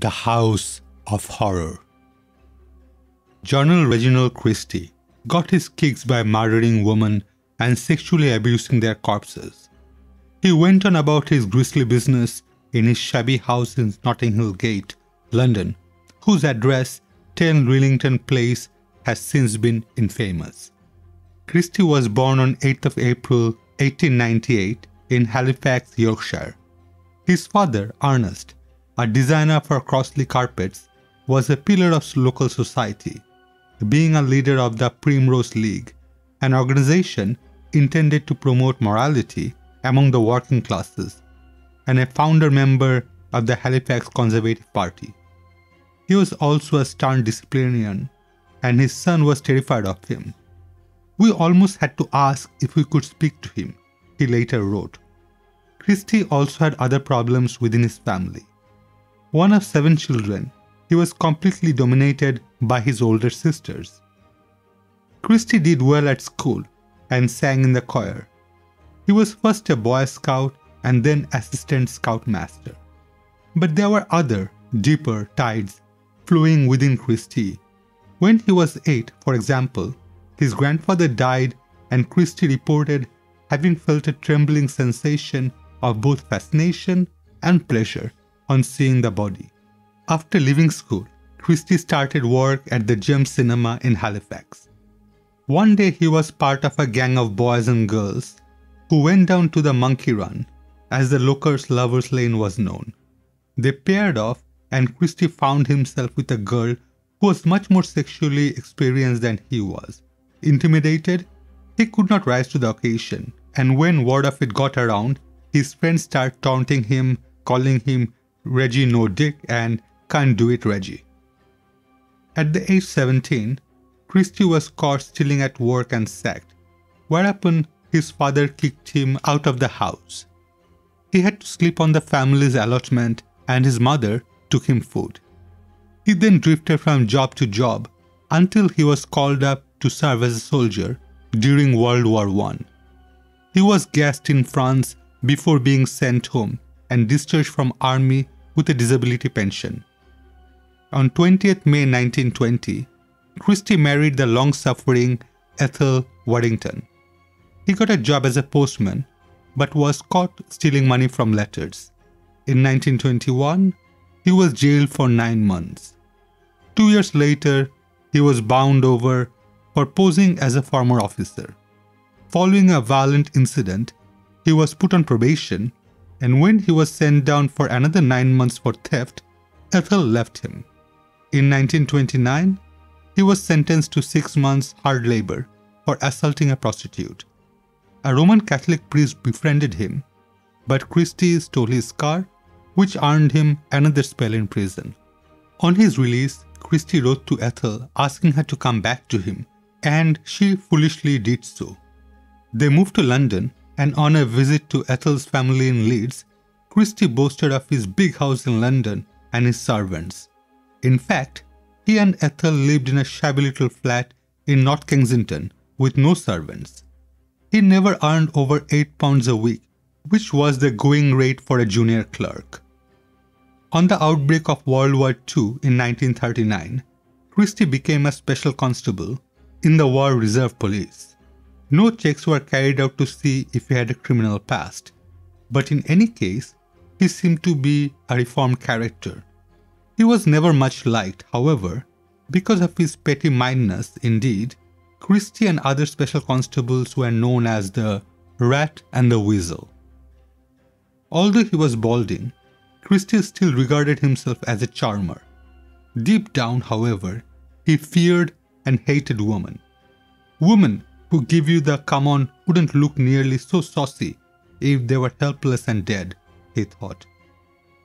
The House of Horror. John Reginald Christie got his kicks by murdering women and sexually abusing their corpses. He went on about his grisly business in his shabby house in Notting Hill Gate, London, whose address, 10 Rillington Place, has since been infamous. Christie was born on 8th of April 1898 in Halifax, Yorkshire. His father, Ernest, a designer for Crossley carpets, was a pillar of local society, being a leader of the Primrose League, an organization intended to promote morality among the working classes, and a founder member of the Halifax Conservative Party. He was also a stern disciplinarian, and his son was terrified of him. We almost had to ask if we could speak to him, he later wrote. Christie also had other problems within his family. One of seven children, he was completely dominated by his older sisters. Christie did well at school and sang in the choir. He was first a Boy Scout and then Assistant Scoutmaster. But there were other, deeper tides flowing within Christie. When he was eight, for example, his grandfather died and Christie reported having felt a trembling sensation of both fascination and pleasure on seeing the body. After leaving school, Christie started work at the Gem Cinema in Halifax. One day he was part of a gang of boys and girls who went down to the Monkey Run, as the Lockers Lovers Lane was known. They paired off, and Christie found himself with a girl who was much more sexually experienced than he was. Intimidated, he could not rise to the occasion, and when word of it got around, his friends started taunting him, calling him Reggie No Dick and Can't Do It Reggie. At the age 17, Christie was caught stealing at work and sacked, whereupon his father kicked him out of the house. He had to sleep on the family's allotment and his mother took him food. He then drifted from job to job until he was called up to serve as a soldier during World War I. He was gassed in France before being sent home and discharged from army with a disability pension. On 20th May 1920, Christie married the long-suffering Ethel Warrington. He got a job as a postman, but was caught stealing money from letters. In 1921, he was jailed for nine months. Two years later, he was bound over for posing as a former officer. Following a violent incident, he was put on probation, and when he was sent down for another nine months for theft, Ethel left him. In 1929, he was sentenced to six months hard labor for assaulting a prostitute. A Roman Catholic priest befriended him, but Christie stole his car, which earned him another spell in prison. On his release, Christie wrote to Ethel asking her to come back to him, and she foolishly did so. They moved to London, and on a visit to Ethel's family in Leeds, Christie boasted of his big house in London and his servants. In fact, he and Ethel lived in a shabby little flat in North Kensington with no servants. He never earned over 8 pounds a week, which was the going rate for a junior clerk. On the outbreak of World War II in 1939, Christie became a special constable in the War Reserve Police. No checks were carried out to see if he had a criminal past, but in any case, he seemed to be a reformed character. He was never much liked, however, because of his petty mindedness indeed, Christie and other special constables were known as the Rat and the Weasel. Although he was balding, Christie still regarded himself as a charmer. Deep down, however, he feared and hated women. Women who give you the come on wouldn't look nearly so saucy if they were helpless and dead, he thought.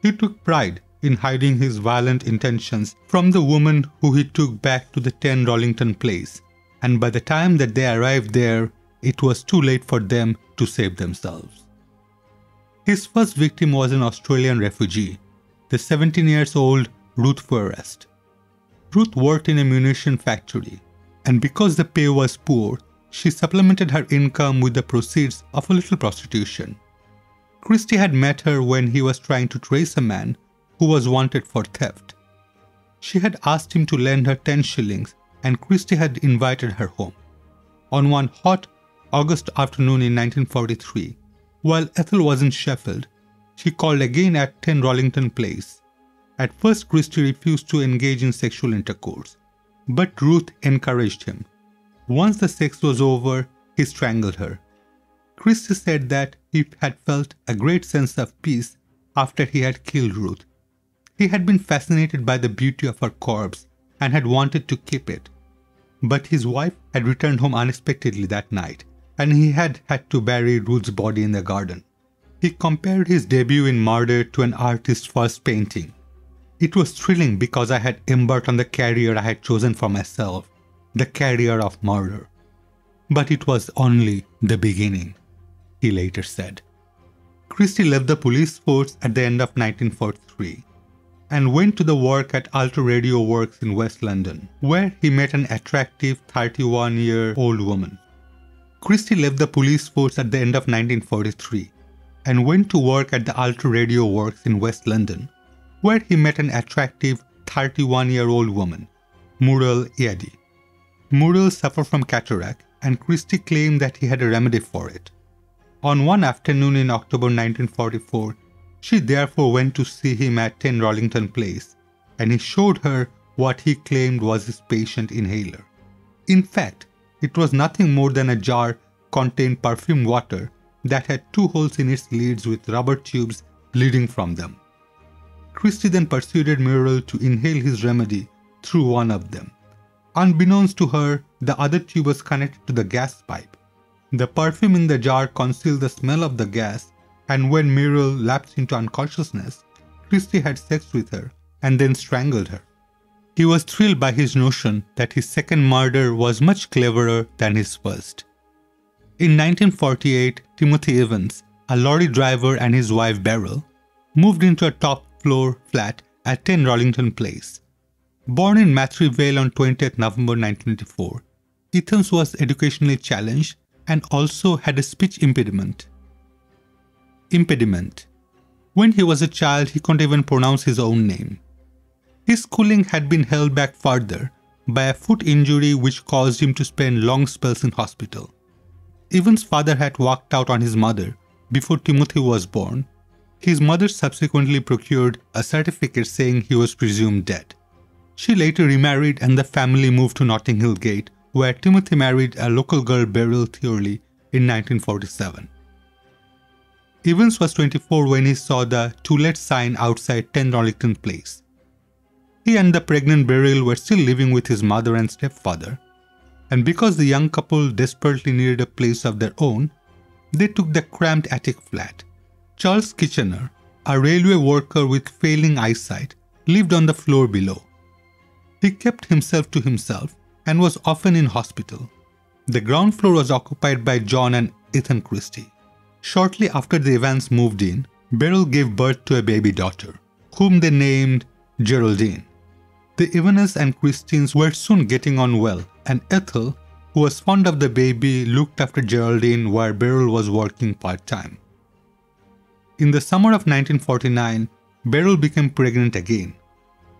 He took pride in hiding his violent intentions from the woman who he took back to the 10 Rillington place, and by the time that they arrived there, it was too late for them to save themselves. His first victim was an Australian refugee, the 17 years old Ruth Forrest. Ruth worked in a munition factory, and because the pay was poor, she supplemented her income with the proceeds of a little prostitution. Christie had met her when he was trying to trace a man who was wanted for theft. She had asked him to lend her 10 shillings and Christie had invited her home. On one hot August afternoon in 1943, while Ethel was in Sheffield, she called again at 10 Rillington Place. At first, Christie refused to engage in sexual intercourse, but Ruth encouraged him. Once the sex was over, he strangled her. Christie said that he had felt a great sense of peace after he had killed Ruth. He had been fascinated by the beauty of her corpse and had wanted to keep it. But his wife had returned home unexpectedly that night, and he had had to bury Ruth's body in the garden. He compared his debut in murder to an artist's first painting. It was thrilling because I had embarked on the career I had chosen for myself, the career of murder. But it was only the beginning, he later said. Christie left the police force at the end of 1943 and went to the work at Ultra Radio Works in West London, where he met an attractive 31 year old woman. Christie left the police force at the end of 1943 and went to work at the Ultra Radio Works in West London, where he met an attractive 31 year old woman, Muriel Eddy. Muriel suffered from cataract, and Christie claimed that he had a remedy for it. On one afternoon in October 1944, she therefore went to see him at 10 Rillington Place, and he showed her what he claimed was his patient inhaler. In fact, it was nothing more than a jar contained perfumed water that had two holes in its lids with rubber tubes bleeding from them. Christie then persuaded Muriel to inhale his remedy through one of them. Unbeknownst to her, the other tube was connected to the gas pipe. The perfume in the jar concealed the smell of the gas and when Muriel lapsed into unconsciousness, Christie had sex with her and then strangled her. He was thrilled by his notion that his second murder was much cleverer than his first. In 1948, Timothy Evans, a lorry driver and his wife Beryl, moved into a top floor flat at 10 Rillington Place. Born in Merthyr Vale on 20th November 1924, Evans was educationally challenged and also had a speech impediment impediment. When he was a child, he couldn't even pronounce his own name. His schooling had been held back further by a foot injury which caused him to spend long spells in hospital. Evans' father had walked out on his mother before Timothy was born. His mother subsequently procured a certificate saying he was presumed dead. She later remarried and the family moved to Notting Hill Gate, where Timothy married a local girl Beryl Thorley in 1947. Evans was 24 when he saw the to let sign outside 10 Rillington Place. He and the pregnant Beryl were still living with his mother and stepfather, and because the young couple desperately needed a place of their own, they took the cramped attic flat. Charles Kitchener, a railway worker with failing eyesight, lived on the floor below. He kept himself to himself and was often in hospital. The ground floor was occupied by John and Ethel Christie. Shortly after the Evans moved in, Beryl gave birth to a baby daughter, whom they named Geraldine. The Evans and Christies were soon getting on well, and Ethel, who was fond of the baby, looked after Geraldine while Beryl was working part time. In the summer of 1949, Beryl became pregnant again.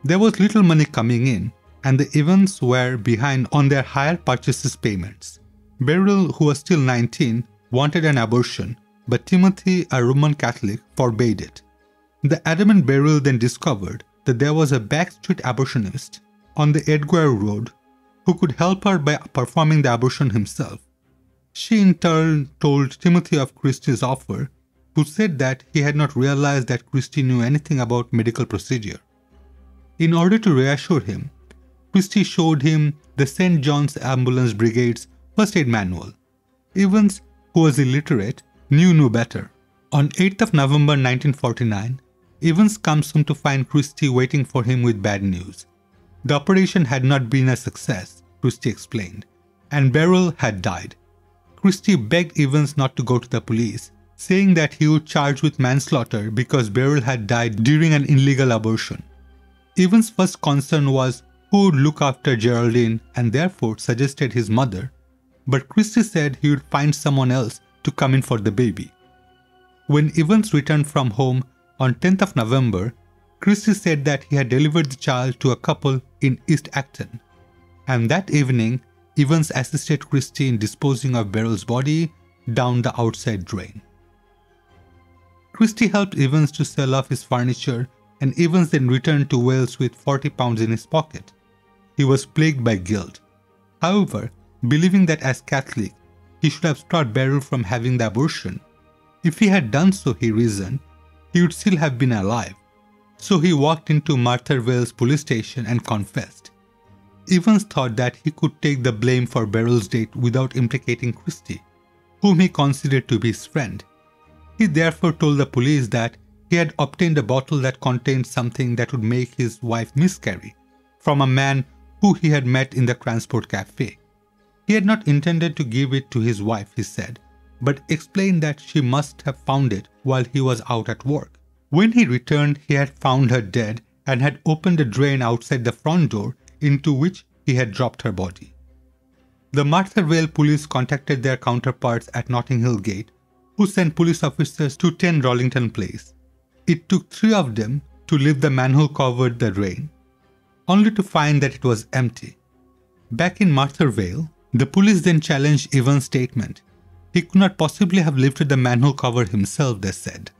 There was little money coming in, and the Evans were behind on their hire purchases payments. Beryl, who was still 19, wanted an abortion, but Timothy, a Roman Catholic, forbade it. The adamant Beryl then discovered that there was a backstreet abortionist on the Edgware Road who could help her by performing the abortion himself. She in turn told Timothy of Christie's offer, who said that he had not realized that Christie knew anything about medical procedure. In order to reassure him, Christie showed him the St. John's Ambulance Brigade's first aid manual. Evans, who was illiterate, knew no better. On 8th of November 1949, Evans comes home to find Christie waiting for him with bad news. The operation had not been a success, Christie explained, and Beryl had died. Christie begged Evans not to go to the police, saying that he would charge with manslaughter because Beryl had died during an illegal abortion. Evans' first concern was who would look after Geraldine and therefore suggested his mother, but Christie said he would find someone else to come in for the baby. When Evans returned from home on 10th of November, Christie said that he had delivered the child to a couple in East Acton, and that evening, Evans assisted Christie in disposing of Beryl's body down the outside drain. Christie helped Evans to sell off his furniture, and Evans then returned to Wales with 40 pounds in his pocket. He was plagued by guilt. However, believing that as Catholic, he should have stopped Beryl from having the abortion. If he had done so, he reasoned, he would still have been alive. So he walked into Merthyr Vale's police station and confessed. Evans thought that he could take the blame for Beryl's date without implicating Christie, whom he considered to be his friend. He therefore told the police that he had obtained a bottle that contained something that would make his wife miscarry from a man who he had met in the transport cafe. He had not intended to give it to his wife, he said, but explained that she must have found it while he was out at work. When he returned, he had found her dead and had opened a drain outside the front door into which he had dropped her body. The Merthyr Vale police contacted their counterparts at Notting Hill Gate, who sent police officers to 10 Rillington Place. It took three of them to lift the manhole cover the drain, only to find that it was empty. Back in Merthyr Vale, the police then challenged Evans' statement. He could not possibly have lifted the manhole cover himself, they said.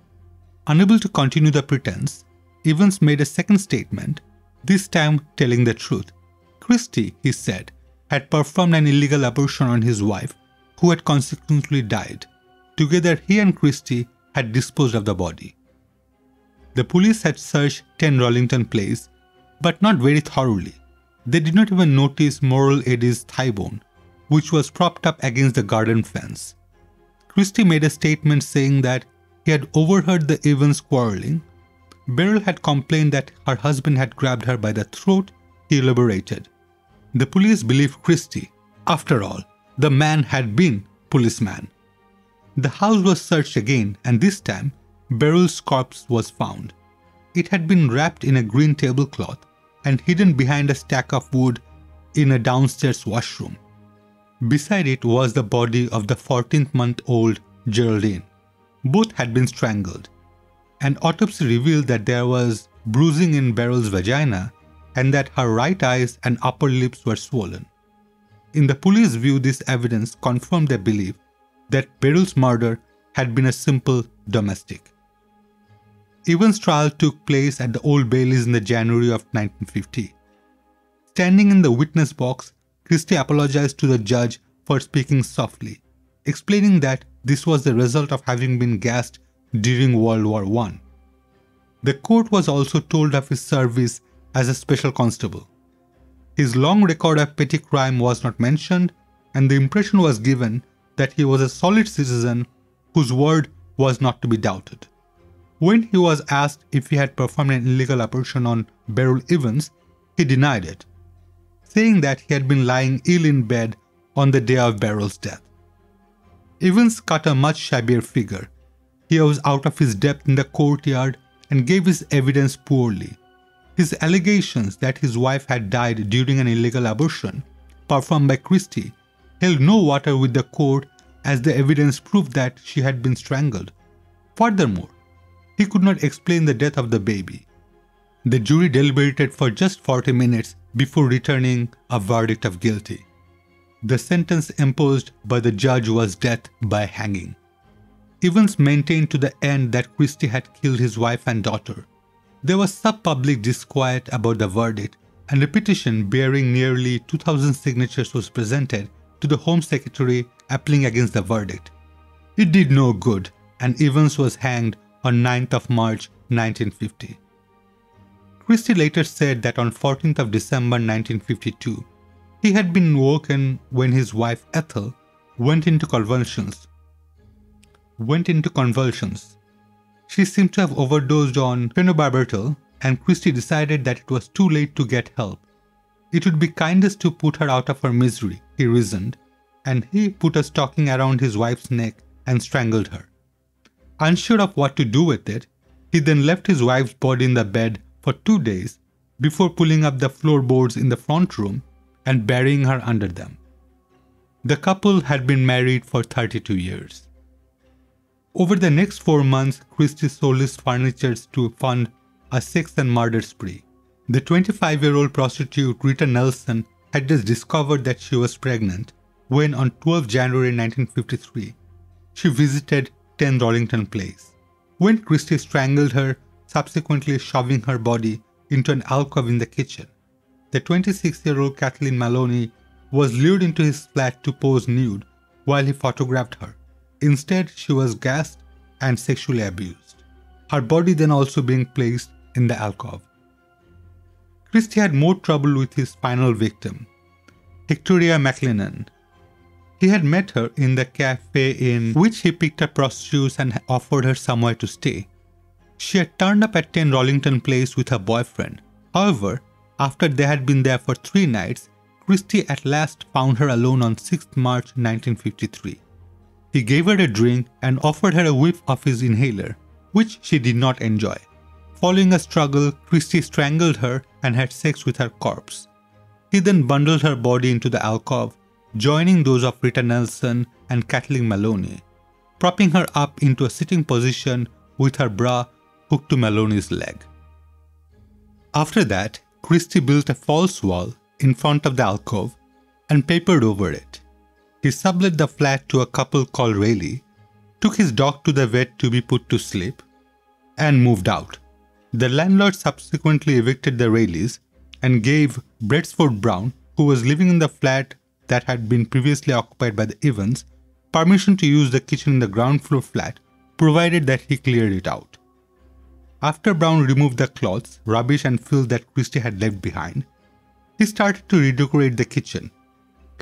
Unable to continue the pretense, Evans made a second statement, this time telling the truth. Christie, he said, had performed an illegal abortion on his wife, who had consequently died. Together, he and Christie had disposed of the body. The police had searched 10 Rillington Place, but not very thoroughly. They did not even notice Muriel Eddy's thigh bone, which was propped up against the garden fence. Christie made a statement saying that he had overheard the Evans quarreling. Beryl had complained that her husband had grabbed her by the throat, he elaborated. The police believed Christie. After all, the man had been policeman. The house was searched again and this time Beryl's corpse was found. It had been wrapped in a green tablecloth and hidden behind a stack of wood in a downstairs washroom. Beside it was the body of the 14th month old Geraldine. Both had been strangled. An autopsy revealed that there was bruising in Beryl's vagina and that her right eyes and upper lips were swollen. In the police view, this evidence confirmed their belief that Beryl's murder had been a simple domestic. Evans' trial took place at the Old Bailey's in the January of 1950. Standing in the witness box, Christie apologized to the judge for speaking softly, explaining that this was the result of having been gassed during World War I. The court was also told of his service as a special constable. His long record of petty crime was not mentioned, and the impression was given that he was a solid citizen whose word was not to be doubted. When he was asked if he had performed an illegal abortion on Beryl Evans, he denied it, saying that he had been lying ill in bed on the day of Beryl's death. Evans cut a much shabbier figure. He was out of his depth in the courtyard and gave his evidence poorly. His allegations that his wife had died during an illegal abortion performed by Christie held no water with the court as the evidence proved that she had been strangled. Furthermore, he could not explain the death of the baby. The jury deliberated for just 40 minutes before returning a verdict of guilty. The sentence imposed by the judge was death by hanging. Evans maintained to the end that Christie had killed his wife and daughter. There was sub-public disquiet about the verdict, and a petition bearing nearly 2,000 signatures was presented to the Home Secretary appealing against the verdict. It did no good, and Evans was hanged on 9th of March 1950. Christie later said that on 14th of December 1952, he had been woken when his wife Ethel went into convulsions. Went into convulsions. She seemed to have overdosed on phenobarbital and Christie decided that it was too late to get help. It would be kindest to put her out of her misery, he reasoned, and he put a stocking around his wife's neck and strangled her. Unsure of what to do with it, he then left his wife's body in the bed for two days before pulling up the floorboards in the front room and burying her under them. The couple had been married for 32 years. Over the next four months, Christie sold his furniture to fund a sex and murder spree. The 25 year old prostitute Rita Nelson had just discovered that she was pregnant when, on 12 January 1953, she visited 10 Rillington Place. When Christie strangled her, subsequently shoving her body into an alcove in the kitchen, the 26 year old Kathleen Maloney was lured into his flat to pose nude while he photographed her. Instead, she was gassed and sexually abused. Her body then also being placed in the alcove. Christie had more trouble with his final victim, Victoria McLennan. He had met her in the cafe in which he picked up prostitutes and offered her somewhere to stay. She had turned up at 10 Rillington Place with her boyfriend. However, after they had been there for three nights, Christie at last found her alone on 6th March 1953. He gave her a drink and offered her a whiff of his inhaler, which she did not enjoy. Following a struggle, Christie strangled her and had sex with her corpse. He then bundled her body into the alcove, joining those of Rita Nelson and Kathleen Maloney, propping her up into a sitting position with her bra hooked to Maloney's leg. After that, Christie built a false wall in front of the alcove and papered over it. He sublet the flat to a couple called Rayleigh, took his dog to the vet to be put to sleep, and moved out. The landlord subsequently evicted the Rayleighs and gave Beresford Brown, who was living in the flat that had been previously occupied by the Evans, permission to use the kitchen in the ground floor flat, provided that he cleared it out. After Brown removed the clothes, rubbish, and filth that Christie had left behind, he started to redecorate the kitchen.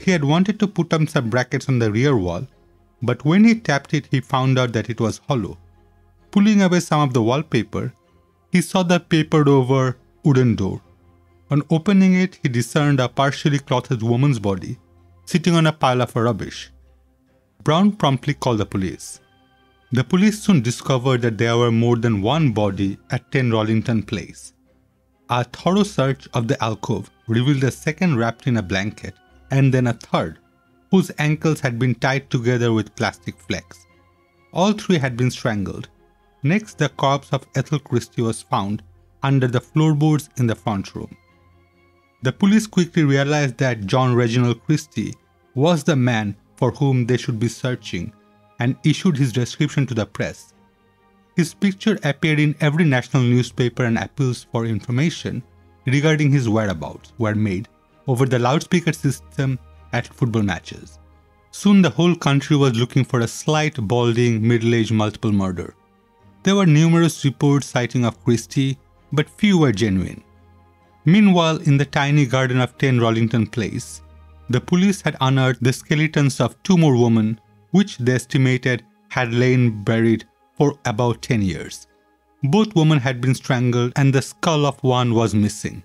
He had wanted to put up some brackets on the rear wall, but when he tapped it, he found out that it was hollow. Pulling away some of the wallpaper, he saw the papered over wooden door. On opening it, he discerned a partially clothed woman's body sitting on a pile of rubbish. Brown promptly called the police. The police soon discovered that there were more than one body at 10 Rillington Place. A thorough search of the alcove revealed a second wrapped in a blanket and then a third, whose ankles had been tied together with plastic flex. All three had been strangled, Next, the corpse of Ethel Christie was found under the floorboards in the front room. The police quickly realized that John Reginald Christie was the man for whom they should be searching and issued his description to the press. His picture appeared in every national newspaper and appeals for information regarding his whereabouts were made over the loudspeaker system at football matches. Soon the whole country was looking for a slight, balding, middle-aged multiple murder. There were numerous reports citing of Christie, but few were genuine. Meanwhile, in the tiny garden of 10 Rillington Place, the police had unearthed the skeletons of two more women, which they estimated had lain buried for about 10 years. Both women had been strangled and the skull of one was missing.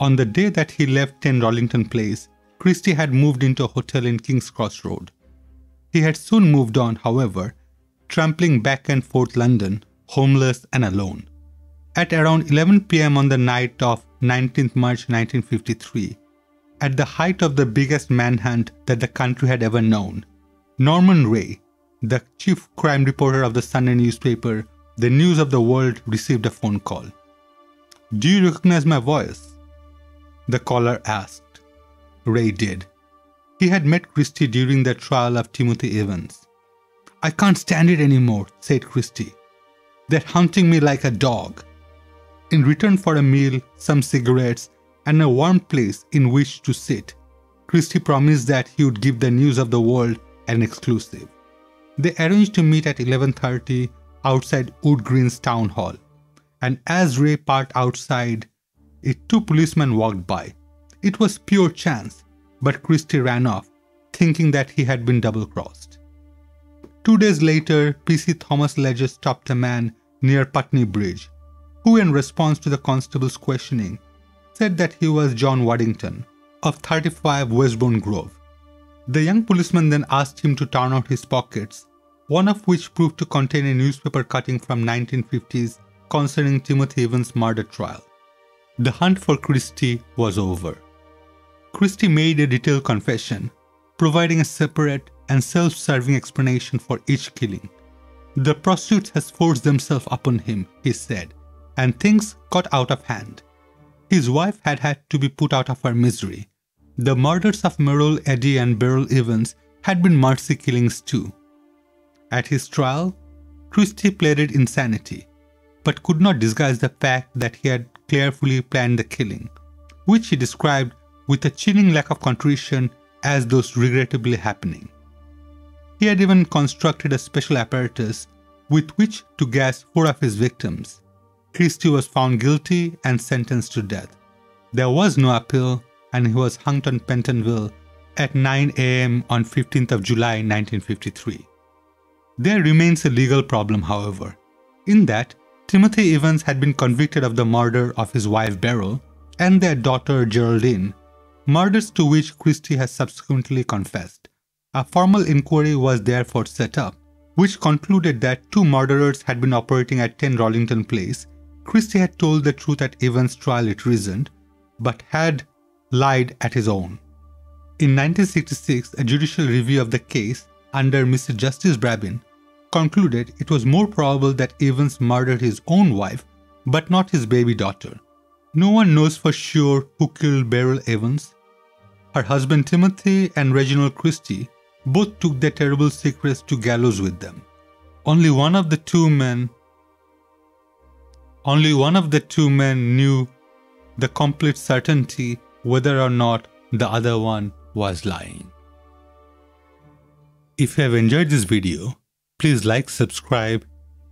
On the day that he left 10 Rillington Place, Christie had moved into a hotel in King's Cross Road. He had soon moved on, however, trampling back and forth London, homeless and alone. At around 11 pm on the night of 19th March 1953, at the height of the biggest manhunt that the country had ever known, Norman Rae, the chief crime reporter of the Sunday newspaper, The News of the World, received a phone call. Do you recognize my voice? The caller asked. Rae did. He had met Christie during the trial of Timothy Evans. I can't stand it anymore, said Christie. They're hunting me like a dog. In return for a meal, some cigarettes, and a warm place in which to sit, Christie promised that he would give the news of the world an exclusive. They arranged to meet at 11:30 outside Wood Green's town hall. And as Rae parked outside, it two policemen walked by. It was pure chance, but Christie ran off, thinking that he had been double-crossed. Two days later, PC Thomas Ledger stopped a man near Putney Bridge, who, in response to the constable's questioning, said that he was John Waddington of 35 Westbourne Grove. The young policeman then asked him to turn out his pockets, one of which proved to contain a newspaper cutting from 1950s concerning Timothy Evans' murder trial. The hunt for Christie was over. Christie made a detailed confession, providing a separate and self-serving explanation for each killing. The prostitutes has forced themselves upon him, he said. And things got out of hand. His wife had had to be put out of her misery. The murders of Muriel Eddy and Beryl Evans had been mercy killings too. At his trial, Christie pleaded insanity, but could not disguise the fact that he had carefully planned the killing, which he described with a chilling lack of contrition as those regrettably happening. He had even constructed a special apparatus with which to gas four of his victims. Christie was found guilty and sentenced to death. There was no appeal and he was hung on Pentonville at 9 am on 15th of July 1953. There remains a legal problem however, in that Timothy Evans had been convicted of the murder of his wife Beryl and their daughter Geraldine, murders to which Christie has subsequently confessed. A formal inquiry was therefore set up, which concluded that two murderers had been operating at 10 Rillington Place. Christie had told the truth at Evans' trial it reasoned, but had lied at his own. In 1966, a judicial review of the case under Mr. Justice Brabin concluded it was more probable that Evans murdered his own wife but not his baby daughter. No one knows for sure who killed Beryl Evans. Her husband Timothy and Reginald Christie both took their terrible secrets to gallows with them. Only one of the two men only one of the two men knew the complete certainty whether or not the other one was lying. If you have enjoyed this video, Please like, subscribe,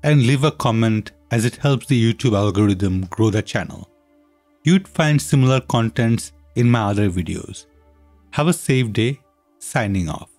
and leave a comment as it helps the YouTube algorithm grow the channel. You'd find similar contents in my other videos. Have a safe day, signing off.